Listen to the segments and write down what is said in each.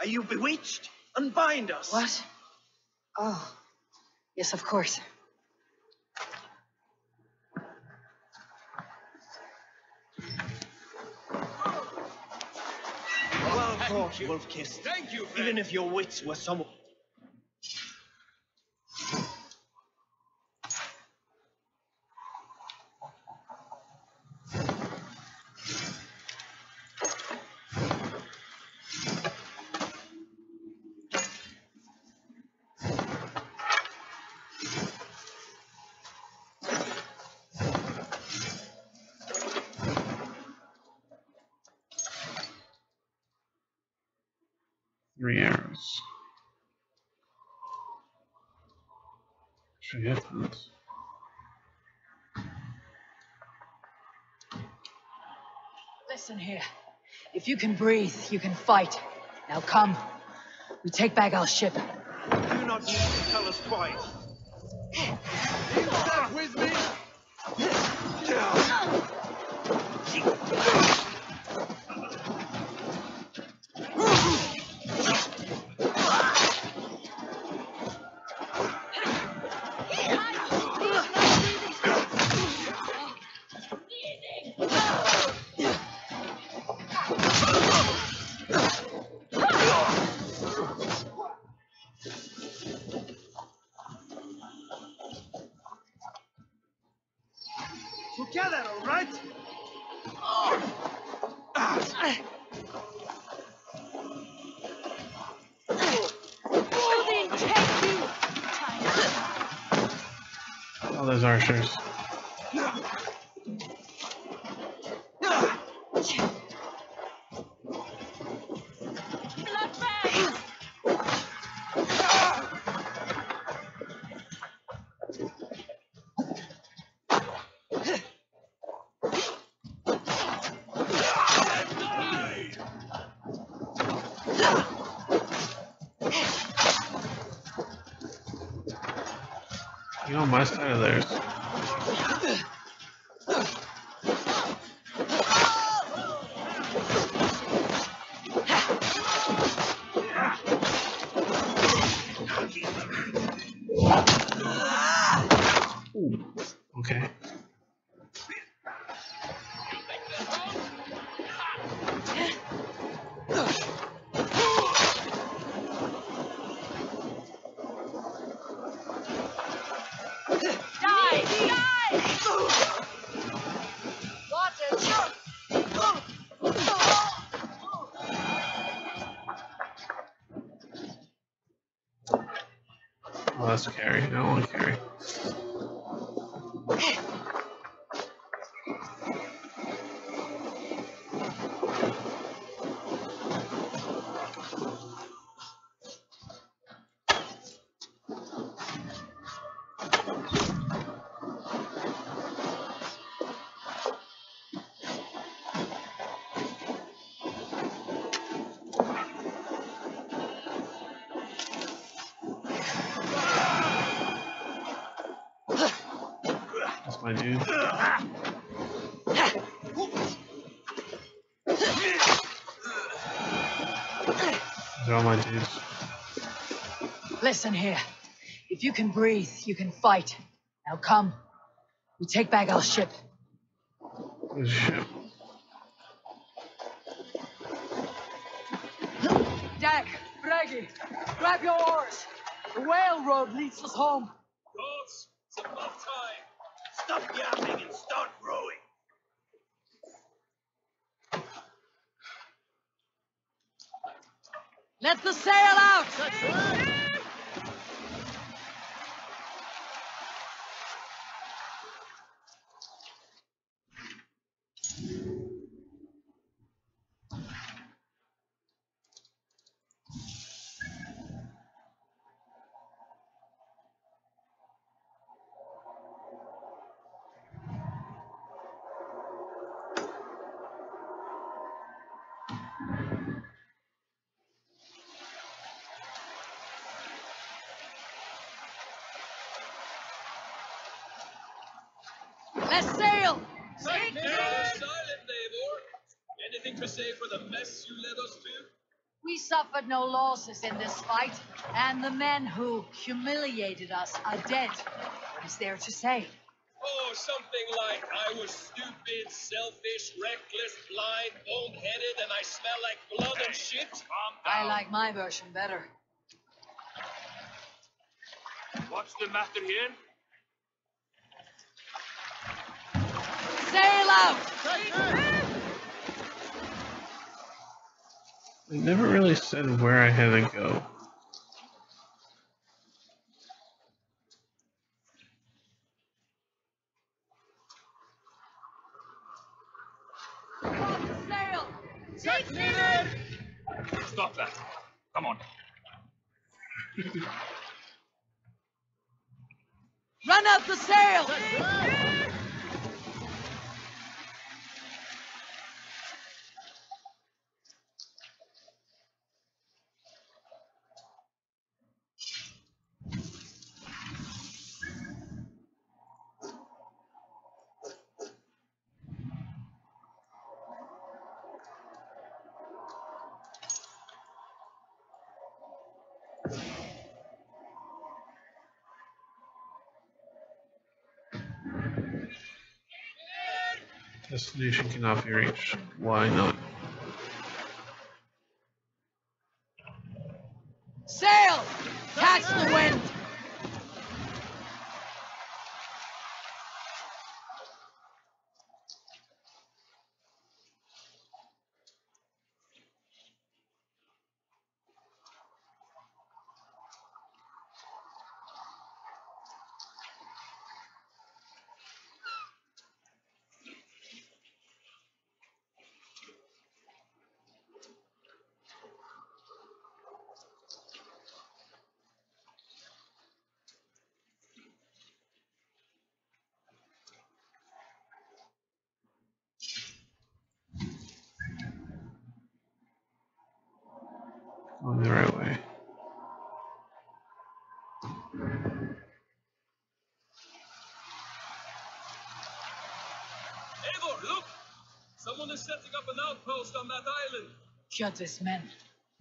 Are you bewitched? Unbind us. What? Oh. Yes, of course. Well fought, Wolf Kiss. Thank you, friend. Even if your wits were somewhat. Three arrows. Should hit this. Listen here. You can breathe, you can fight. Now come. We take back our ship. Do not need to tell us twice. with me. Oh, those archers. That's carry. Want to carry. That's my dude. Those are all my dudes. Listen here. If you can breathe, you can fight. Now come. We take back our ship. Oh, shit. Dag, Bragi, grab your oars. The whale road leads us home. Gods, it's about time. Stop yapping and start rowing. Let the sail out! Let's sail! Silent, Eivor. Anything to say for the mess you led us to? We suffered no losses in this fight, and the men who humiliated us are dead. What is there to say? Oh, something like I was stupid, selfish, reckless, blind, bone-headed, and I smell like blood and shit. I like my version better. What's the matter here? Sail out! They never really said where I had to go. Sail! Stop that. Come on. Run up the sail! Destination cannot be reached. Why not? Sail! Catch the wind! Going the right way. Eivor, look! Someone is setting up an outpost on that island. Kjotve's men,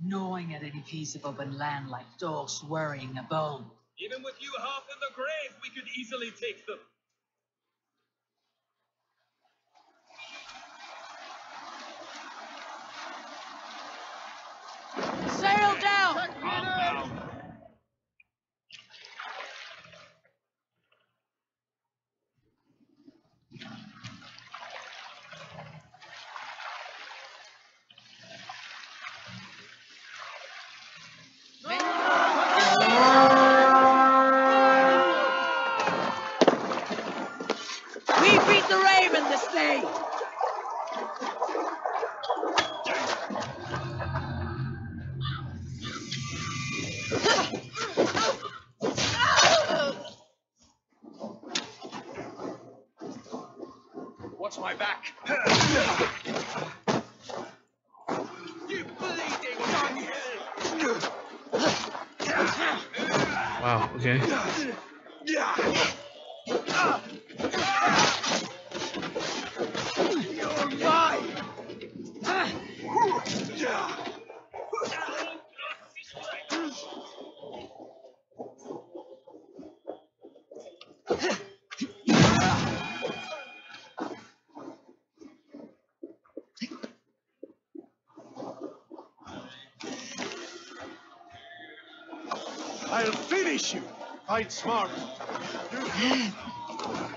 gnawing at any piece of open land like dogs worrying a bone. Even with you half in the grave, we could easily take them. Sail down! Calm down. We beat the Raven this day! Watch my back. you bleeding dunghill! Wow, okay. You're mine! I'll finish you! Fight smart.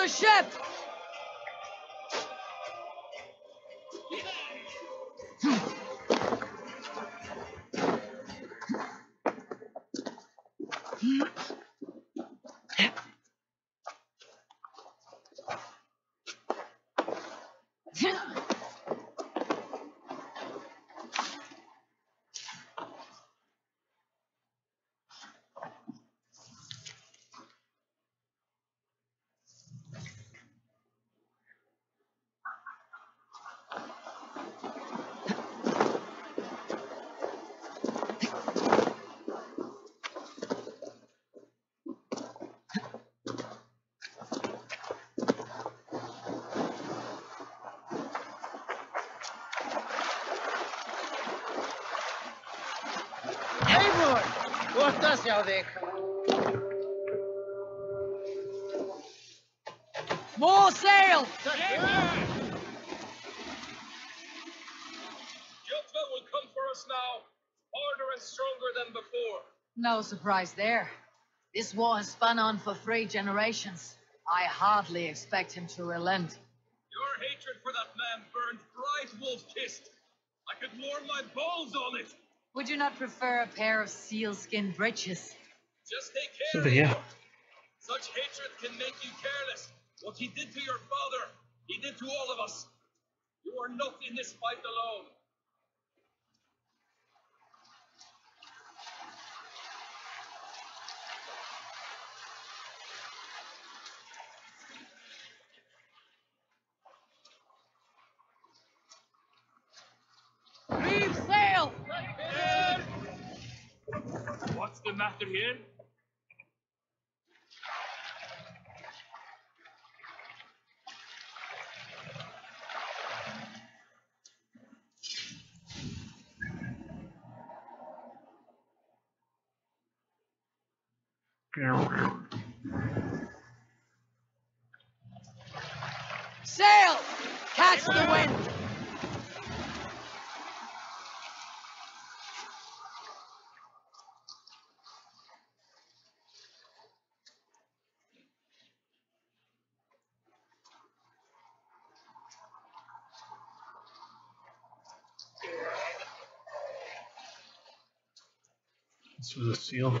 the ship! Cortas, já digo. More sail! Kjotve will come for us now, harder and stronger than before. No surprise there. This war has spun on for three generations. I hardly expect him to relent. Your hatred for that man burned bright wolf-kissed. I could warm my balls on it. Would you not prefer a pair of sealskin breeches? Just take So care. yeah. Eivor. Such hatred can make you careless. What he did to your father, he did to all of us. You are not in this fight alone. Reeve sail! What's the matter here? Sail! Catch the wind! This was a seal.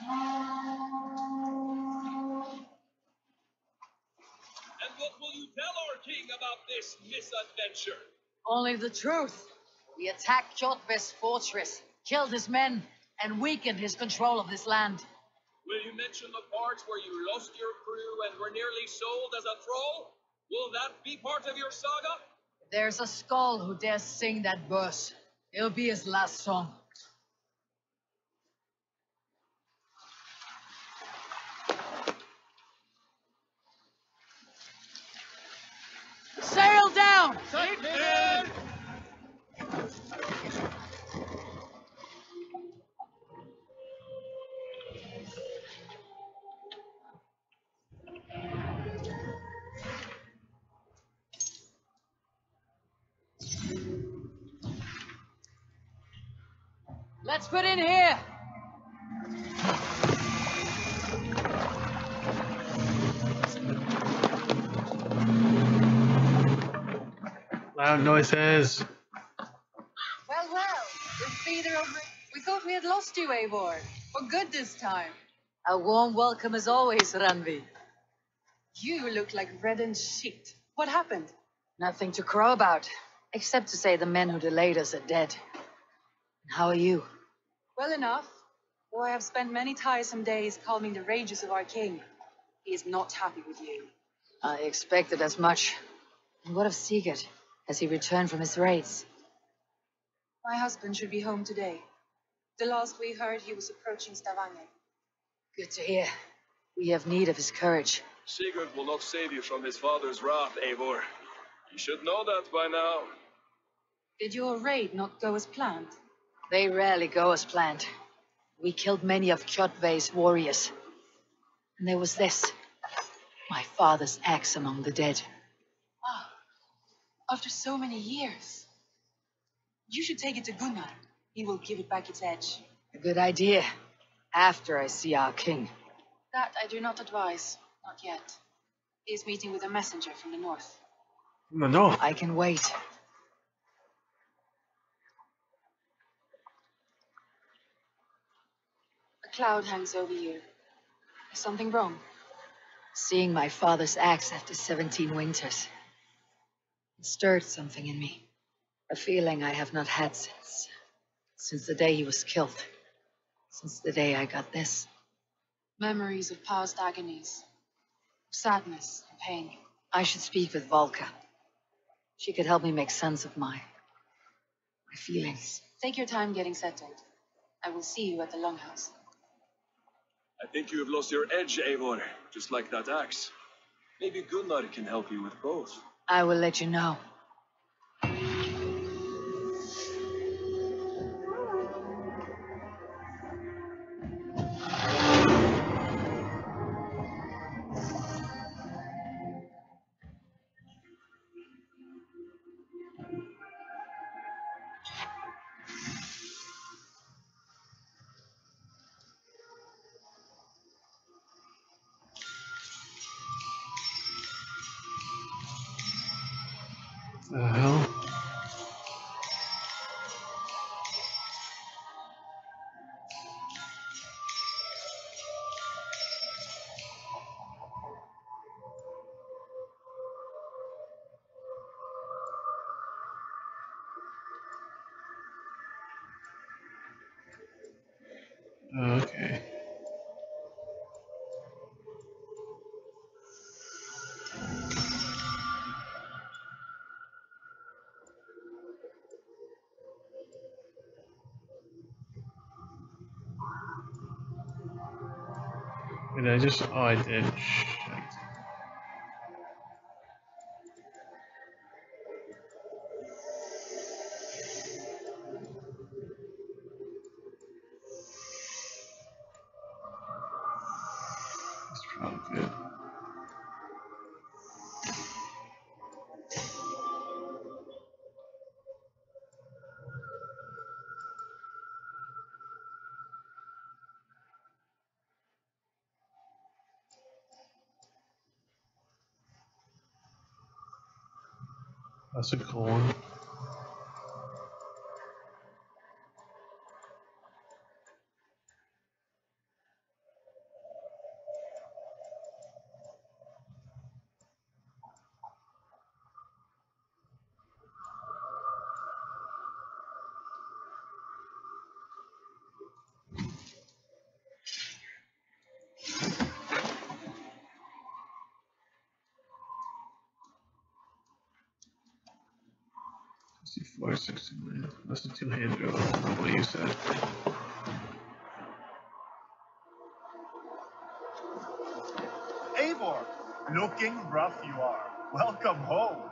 And what will you tell our king about this misadventure? Only the truth. We attacked Kjotve's fortress, killed his men, and weakened his control of this land. Will you mention the parts where you lost your crew and were nearly sold as a thrall? Will that be part of your saga? There's a skald who dares sing that verse. It'll be his last song. down. Sit down. Let's put in here. Loud noises. Well, well, feet are over. We thought we had lost you, Eivor. For good this time. A warm welcome as always, Randvi. You look like reddened shit. What happened? Nothing to crow about, except to say the men who delayed us are dead. And how are you? Well enough. Though I have spent many tiresome days calming the rages of our king. He is not happy with you. I expected as much. And what of Sigurd? Has he returned from his raids? My husband should be home today. The last we heard, he was approaching Stavanger. Good to hear. We have need of his courage. Sigurd will not save you from his father's wrath, Eivor. You should know that by now. Did your raid not go as planned? They rarely go as planned. We killed many of Kjotve's warriors. And there was this. My father's axe among the dead. After so many years. You should take it to Gunnar. He will give it back its edge. A good idea. After I see our king. That I do not advise. Not yet. He is meeting with a messenger from the north. No, no. I can wait. A cloud hangs over you. Is something wrong? Seeing my father's axe after 17 winters. It stirred something in me. A feeling I have not had since. Since the day he was killed. Since the day I got this. Memories of past agonies. Of Sadness and pain. I should speak with Valka. She could help me make sense of my. my feelings. Take your time getting settled. I will see you at the Longhouse. I think you have lost your edge, Eivor, just like that axe. Maybe Gunnar can help you with both. I will let you know. I just? I did. That's a cool one. That's the two-hand drill. What you said. Eivor, looking rough you are. Welcome home.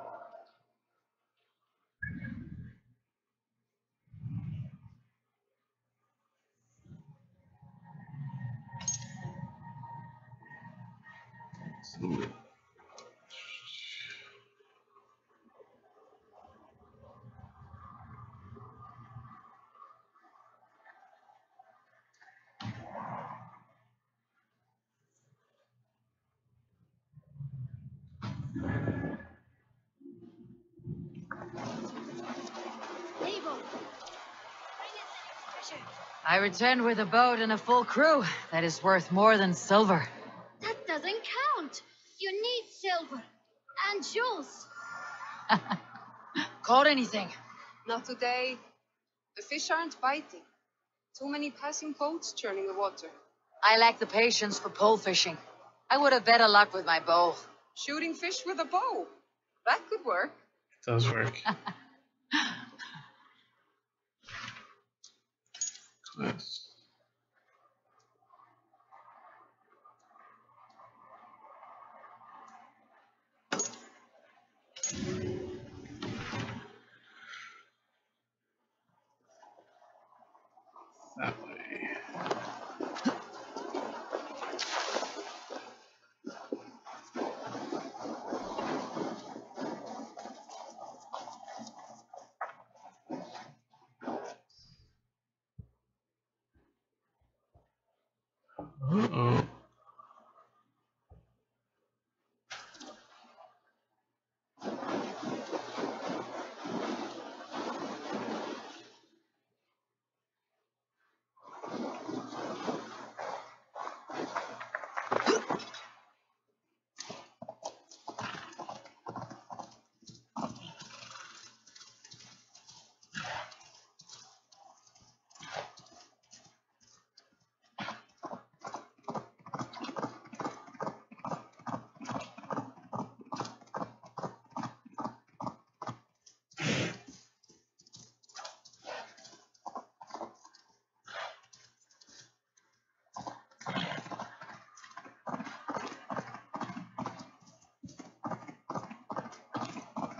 So, I returned with a boat and a full crew that is worth more than silver. That doesn't count. You need silver and jewels. Caught anything? Not today. The fish aren't biting. Too many passing boats churning the water. I lack the patience for pole fishing. I would have better luck with my bow. Shooting fish with a bow. That could work. It does work. Nice. That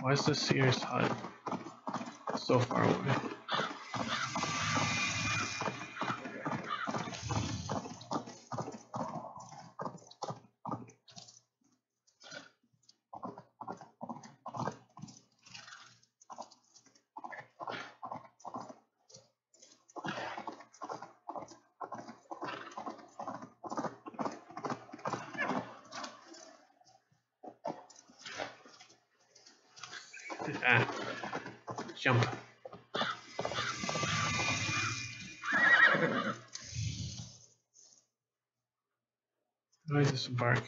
Why is the Sears hut so far away? Ah. Jump. How do I disembark?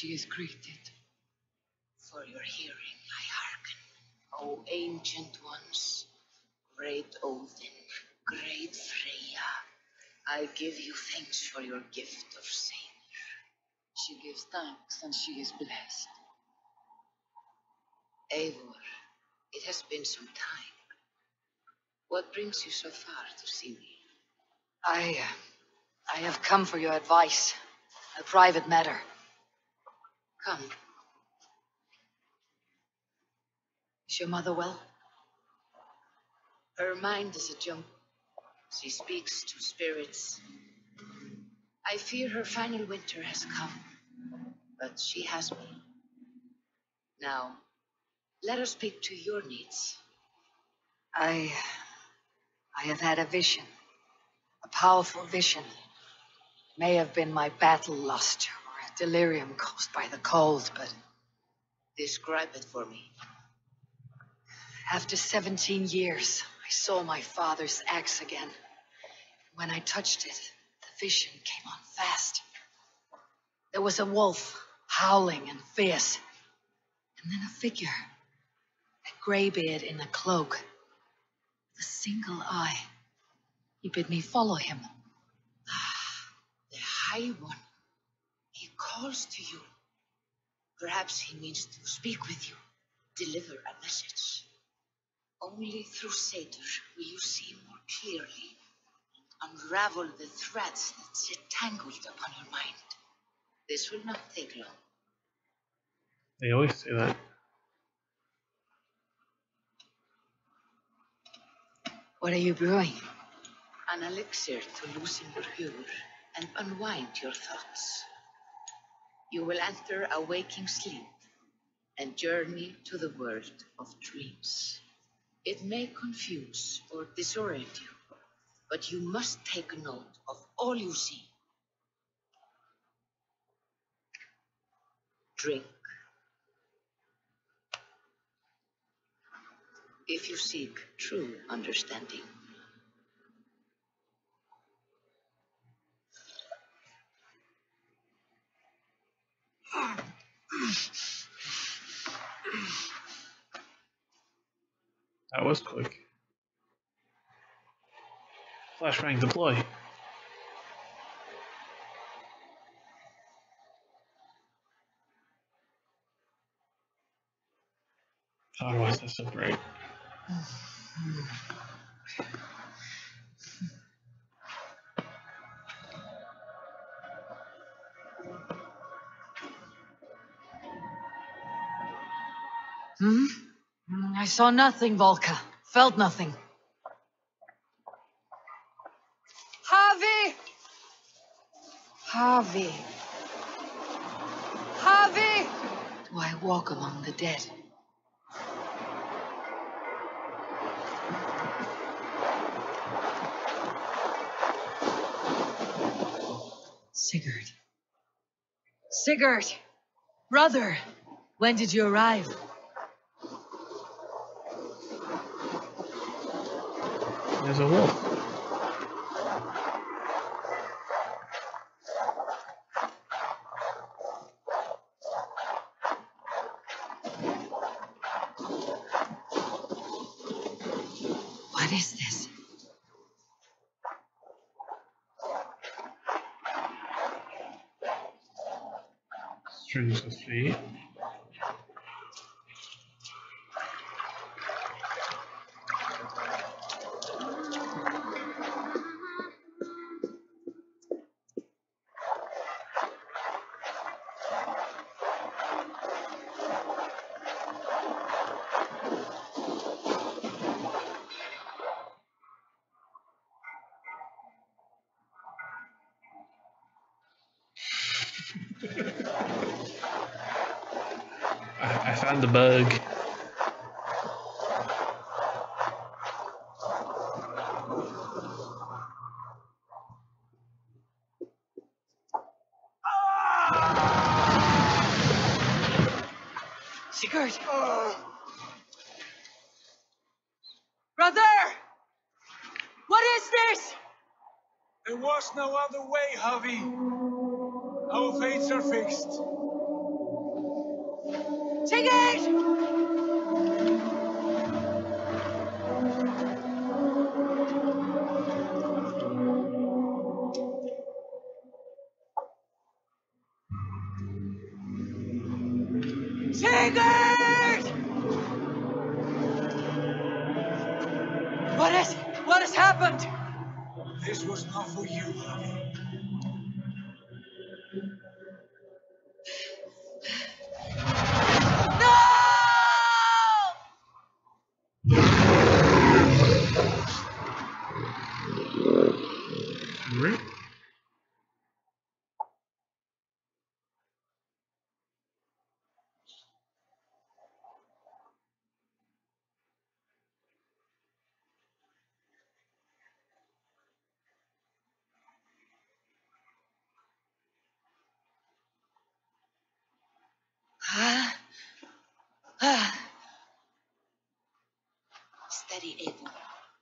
She is greeted. For your hearing I hearken, O ancient ones, great Odin, great Freya. I give you thanks for your gift of Savior. She gives thanks and she is blessed. Eivor, it has been some time. What brings you so far to see me? I, uh, I have come for your advice. A private matter. Come. Is your mother well? Her mind is a jump. She speaks to spirits. I fear her final winter has come, but she has me. Now, let her speak to your needs. I. I have had a vision. A powerful vision. May have been my battle lust delirium caused by the cold, but. Describe it for me. After 17 years, I saw my father's axe again. When I touched it, the vision came on fast. There was a wolf, howling and fierce. And then a figure, a graybeard in a cloak, with a single eye. He bid me follow him. Ah, the High One. He calls to you. Perhaps he means to speak with you, deliver a message. Only through seidr will you see more clearly and unravel the threads that sit tangled upon your mind. This will not take long. They always say that. What are you brewing? An elixir to loosen your humor and unwind your thoughts. You will enter a waking sleep and journey to the world of dreams. It may confuse or disorient you, but you must take note of all you see. Drink. If you seek true understanding. That was quick. Flashbang deploy. Otherwise, that's so great. Hmm? Mm, I saw nothing, Valka. Felt nothing. Harvey! Harvey. Harvey! Do I walk among the dead? Sigurd. Sigurd! Brother! When did you arrive? There's a wolf. What is this? Strings of feet. I, I found the bug. Ah. Ah. Steady, Abel.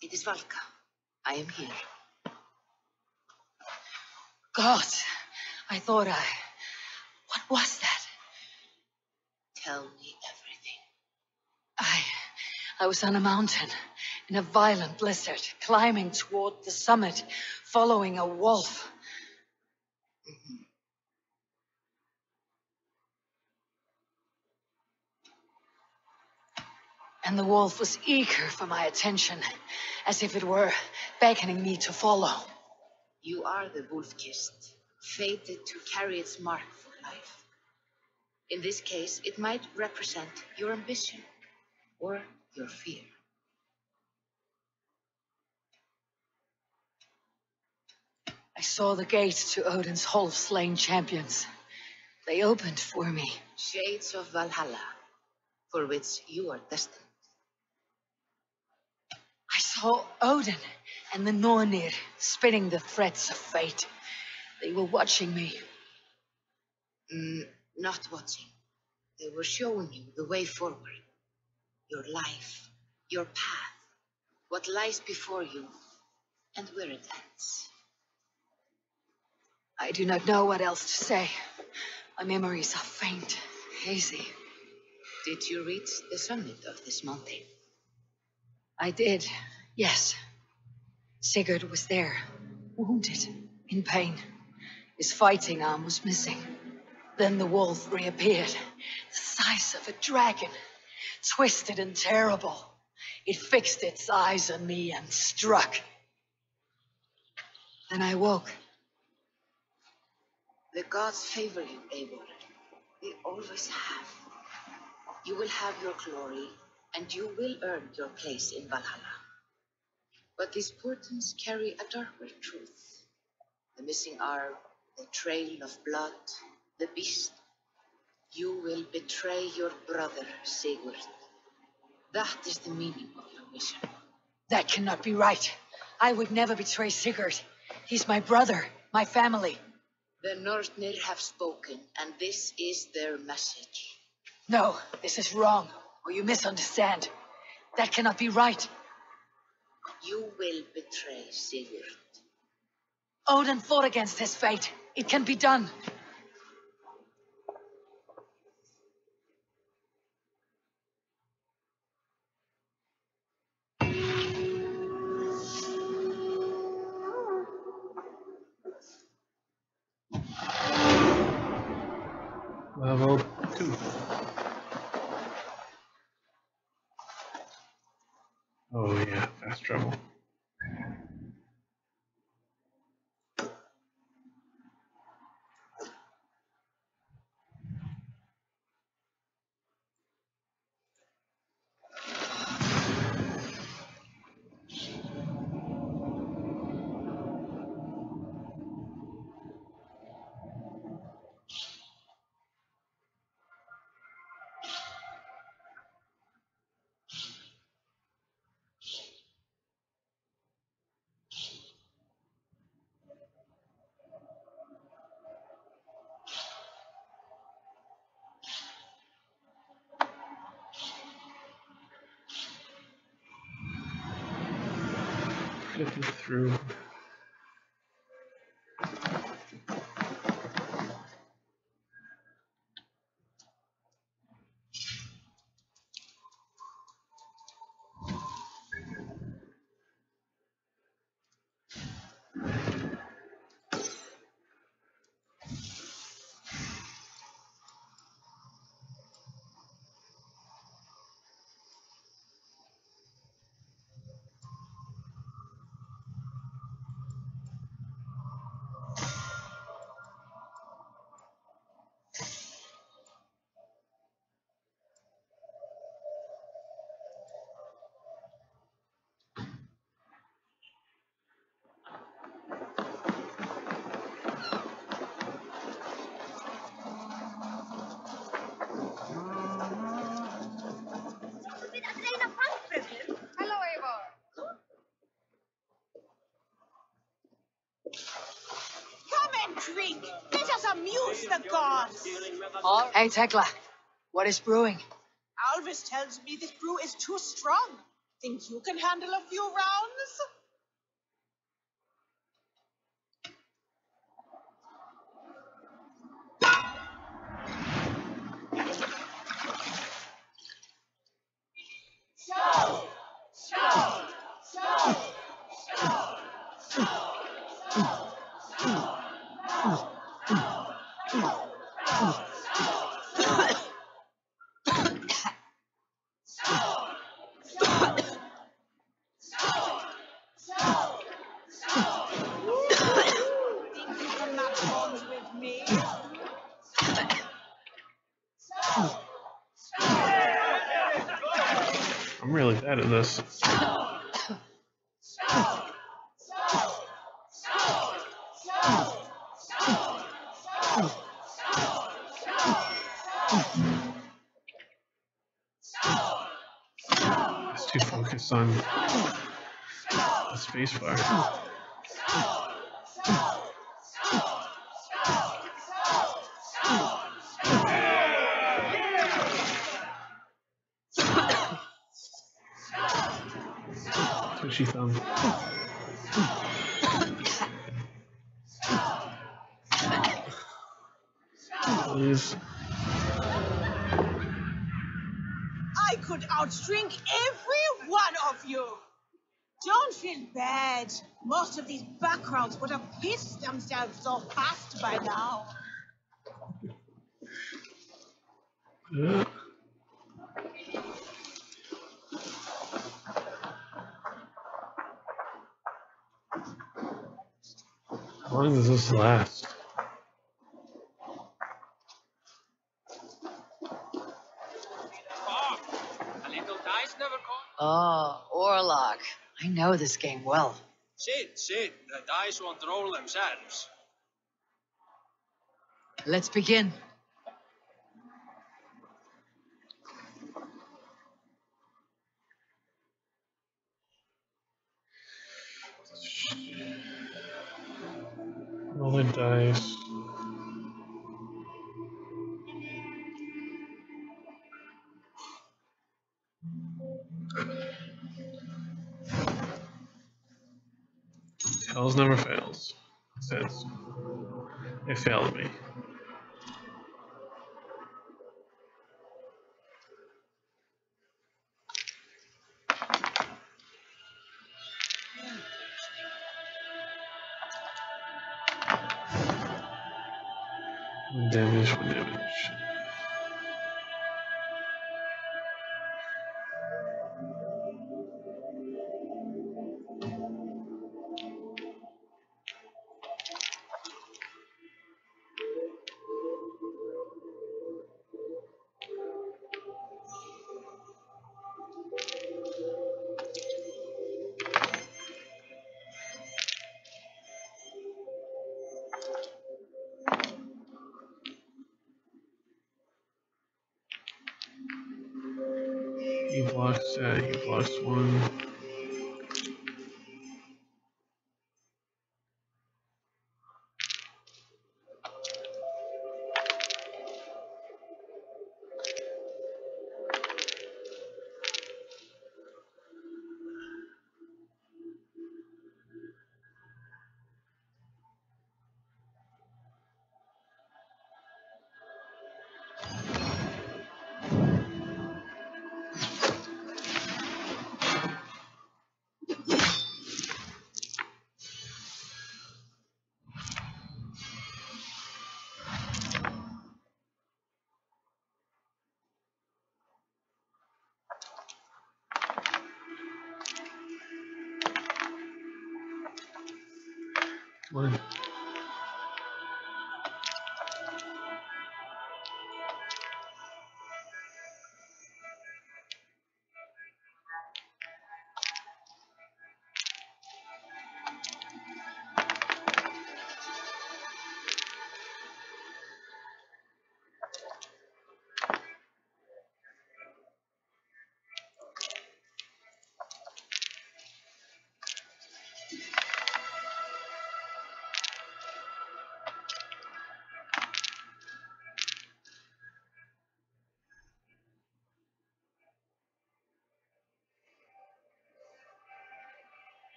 It is Valka. I am here. God, I thought I. What was that? Tell me everything. I. I was on a mountain in a violent blizzard, climbing toward the summit, following a wolf. And the wolf was eager for my attention, as if it were beckoning me to follow. You are the wolf kissed, fated to carry its mark for life. In this case, it might represent your ambition or your fear. I saw the gates to Odin's Hall of Slain Champions. They opened for me. Shades of Valhalla, for which you are destined. Saw Odin and the Nornir spinning the threads of fate. They were watching me. Mm, not watching. They were showing you the way forward. Your life, your path, what lies before you, and where it ends. I do not know what else to say. My memories are faint, hazy. Did you reach the summit of this mountain? I did, yes. Sigurd was there, wounded, in pain. His fighting arm was missing. Then the wolf reappeared, the size of a dragon, twisted and terrible. It fixed its eyes on me and struck. Then I woke. The gods favor you, Eivor. They always have. You will have your glory, and you will earn your place in Valhalla. But these portents carry a darker truth. The missing arm, the trail of blood, the beast. You will betray your brother, Sigurd. That is the meaning of your mission. That cannot be right. I would never betray Sigurd. He's my brother, my family. The Nornir have spoken, and this is their message. No, this is wrong, or you misunderstand. That cannot be right. You will betray Sigurd. Odin fought against his fate. It can be done. Flipping through. Hello, Eivor. Come and drink. Let us amuse the gods. Hey, Tekla. What is brewing? Alvis tells me this brew is too strong. Think you can handle a few rounds? The spacebar. Twitchy thumb. Please. I could outstring every one of you. Don't feel bad. Most of these backgrounds would have pissed themselves off fast by now. How long does this last? Bob, a little dice never come. Oh, Orlog. I know this game well. Sit, sit. The dice won't roll themselves. Let's begin. It failed me. You've lost uh, that, you've lost. One.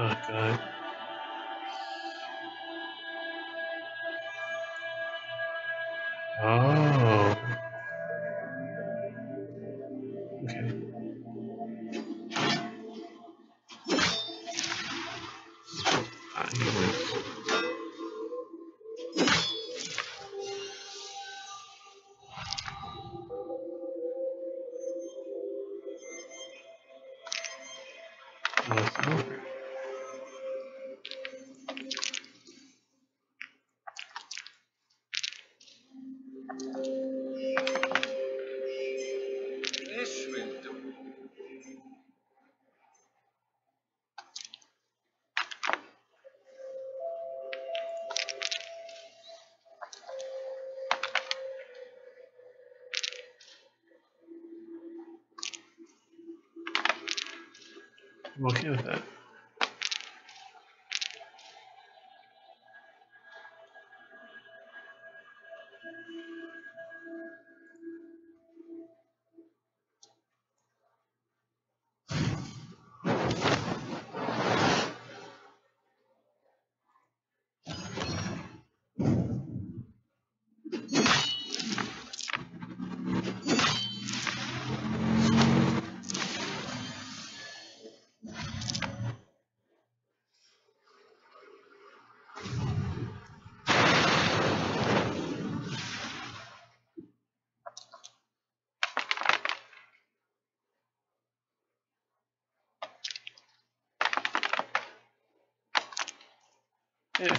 Oh god. I'm okay with that.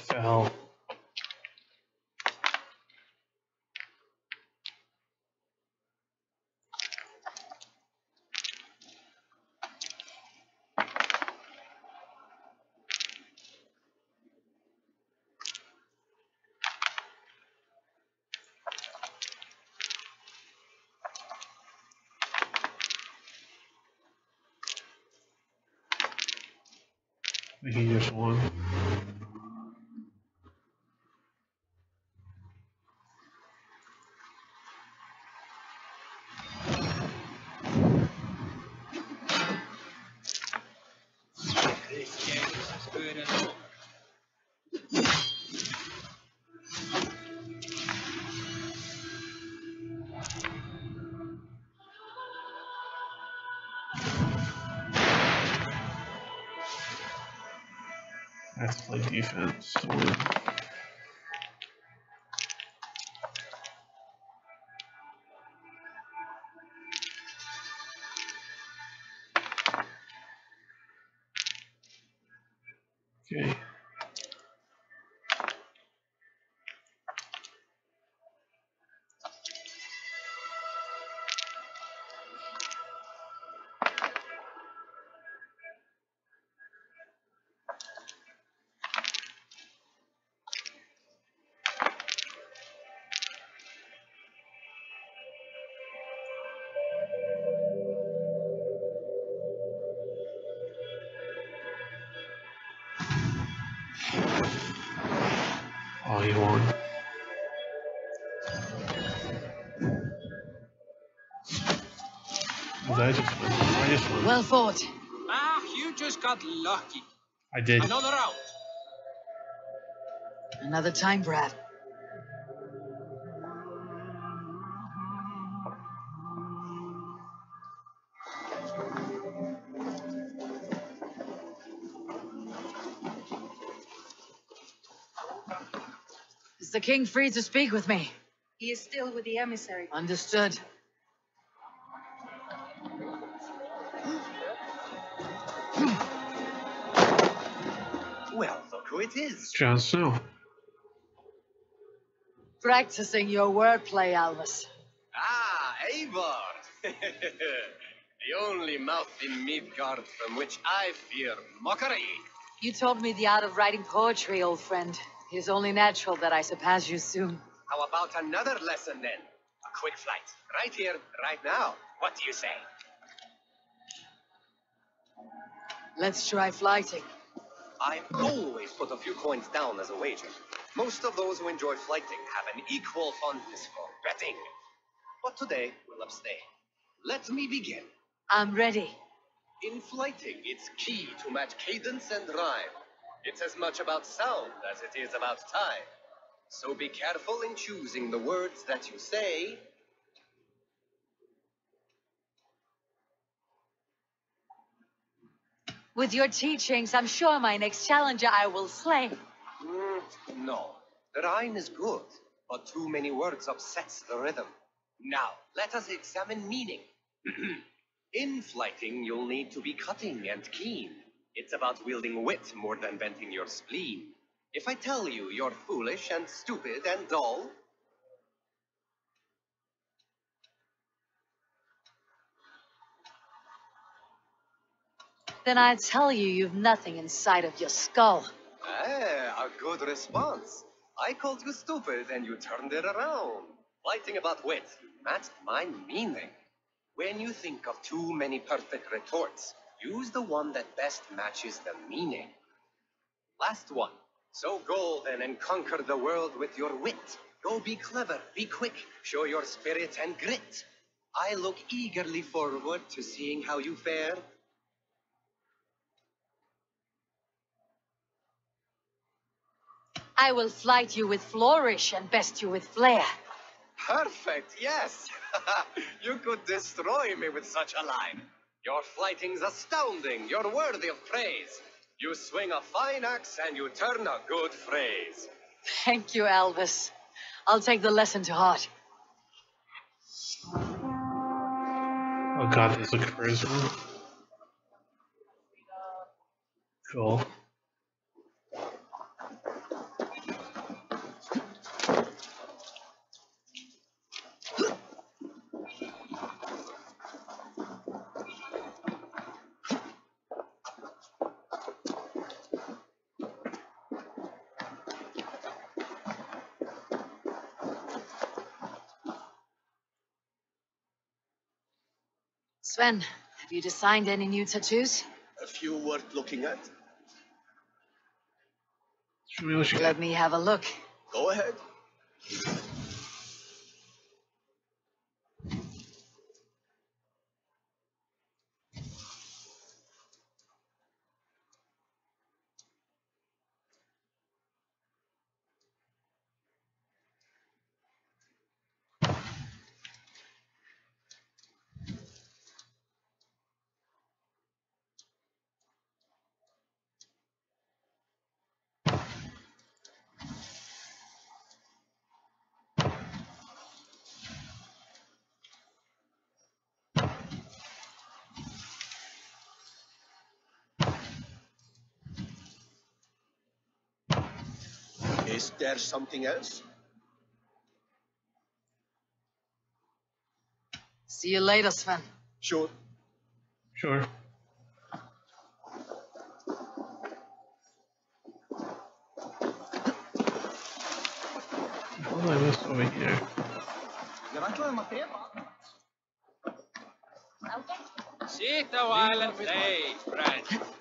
Fell. He just won. To play defense Well fought. Ah, you just got lucky. I did. Another out. Another time, Brad. Is the king free to speak with me? He is still with the emissary. Understood. It is. Jon Snow. Practicing your wordplay, Alvis. Ah, Eivor! the only mouth in Midgard from which I fear mockery. You taught me the art of writing poetry, old friend. It is only natural that I surpass you soon. How about another lesson then? A quick flight. Right here, right now. What do you say? Let's try flyting. I always put a few coins down as a wager. Most of those who enjoy flyting have an equal fondness for betting. But today, we'll abstain. Let me begin. I'm ready. In flyting, it's key to match cadence and rhyme. It's as much about sound as it is about time. So be careful in choosing the words that you say. With your teachings, I'm sure my next challenger I will slay. Mm, no, the rhyme is good, but too many words upsets the rhythm. Now, let us examine meaning. In flyting, you'll need to be cutting and keen. It's about wielding wit more than venting your spleen. If I tell you you're foolish and stupid and dull, Then I tell you you've nothing inside of your skull. ah, a good response. I called you stupid and you turned it around. Flyting about wit, that's my meaning. When you think of too many perfect retorts, use the one that best matches the meaning. Last one. So go then and conquer the world with your wit. Go be clever, be quick, show your spirit and grit. I look eagerly forward to seeing how you fare. I will flight you with flourish and best you with flair. Perfect, yes. you could destroy me with such a line. Your flyting's astounding. You're worthy of praise. You swing a fine axe and you turn a good phrase. Thank you, Alvis. I'll take the lesson to heart. Oh god, this looks crazy. Cool. Sven, have you designed any new tattoos? A few worth looking at. Show me what you got. Let me have a look. Go ahead. Is there something else? See you later, Sven. Sure. Sure. What did I miss over here? Sit a while and play, friend.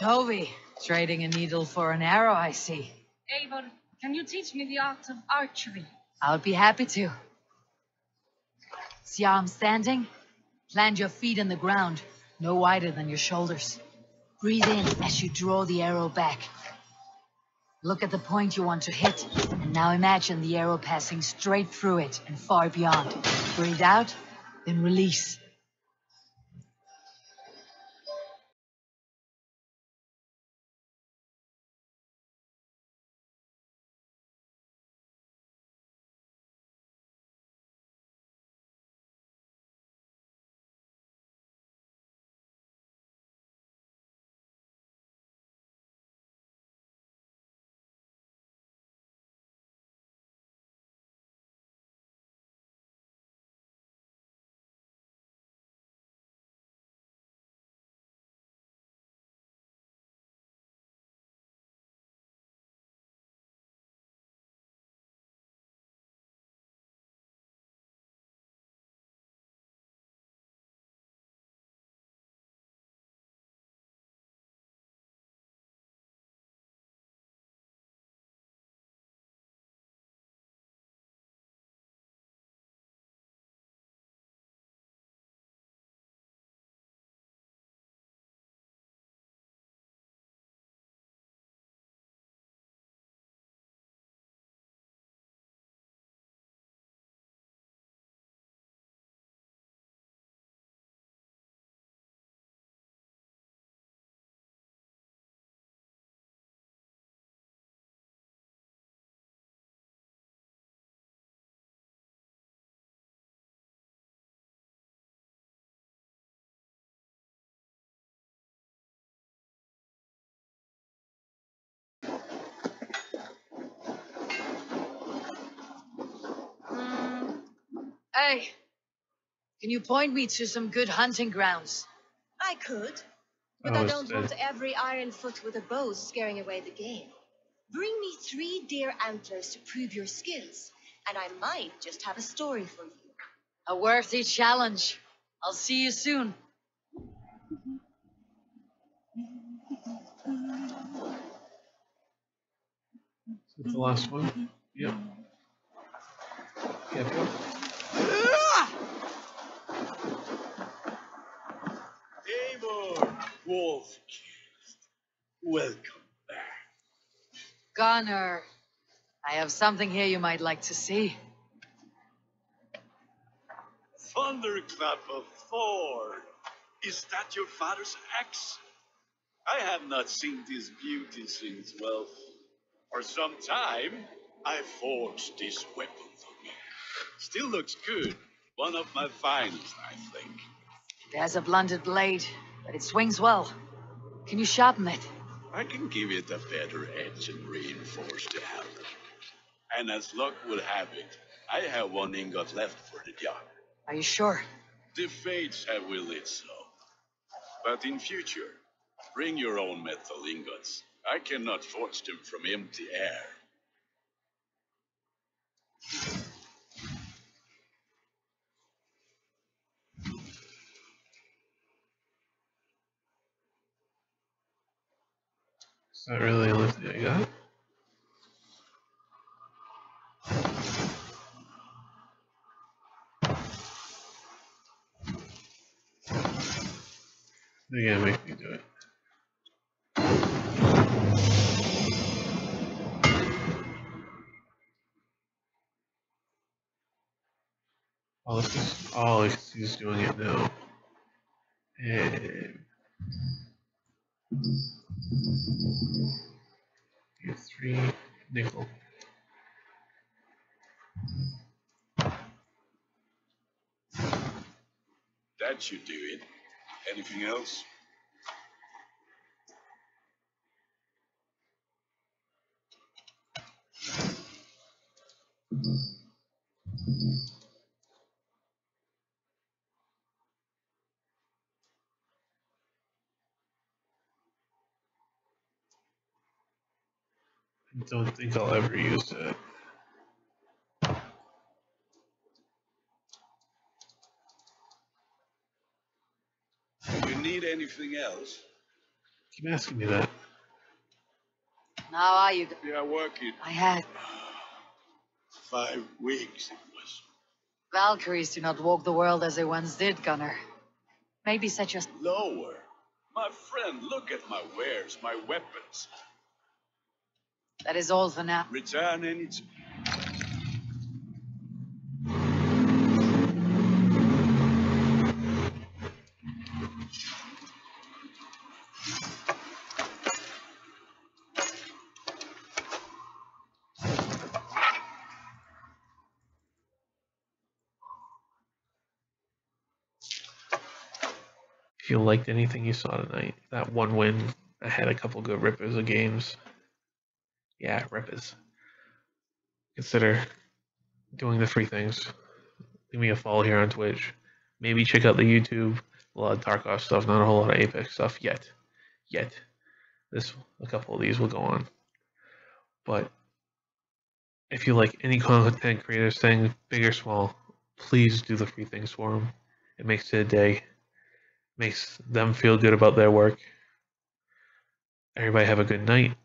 Tove, trading a needle for an arrow, I see. Eivor, can you teach me the art of archery? I'll be happy to. See how I'm standing? Plant your feet in the ground, no wider than your shoulders. Breathe in as you draw the arrow back. Look at the point you want to hit, and now imagine the arrow passing straight through it and far beyond. Breathe out, then release. Hey, can you point me to some good hunting grounds? I could, but Oh, I don't want every Ironfoot with a bow scaring away the game. Bring me three deer antlers to prove your skills, and I might just have a story for you. A worthy challenge. I'll see you soon. Is it the last one? Yep. Yep, Eivor, welcome back. Gunnar, I have something here you might like to see. Thunderclap of Thor. Is that your father's axe? I have not seen this beauty since, well, for some time. I forged this weapon for me. Still looks good. One of my finest, I think. It has a blunted blade, but it swings well. Can you sharpen it? I can give it a better edge and reinforce the handle. And as luck would have it, I have one ingot left for the job. Are you sure? The fates have willed it so. But in future, bring your own metal ingots. I cannot forge them from empty air. That really thing I got? They're gonna make me do it. Oh, this is, oh, he's- he's doing it now. And Three nickel. That should do it. Anything else? I don't think I'll ever use it. Do you need anything else? Keep asking me that. How are you? Yeah, working. I had. Five weeks it was. Valkyries do not walk the world as they once did, Gunnar. Maybe such your. Lower. My friend, look at my wares, my weapons. That is all for now. Return any. If you liked anything you saw tonight, that one win, I had a couple good rippers of games. Yeah, rippers. Consider doing the free things. Give me a follow here on Twitch. Maybe check out the YouTube. A lot of Tarkov stuff, not a whole lot of Apex stuff yet. Yet. This a couple of these will go on. But if you like any content creators thing, big or small, please do the free things for them. It makes it a day makes them feel good about their work. Everybody have a good night.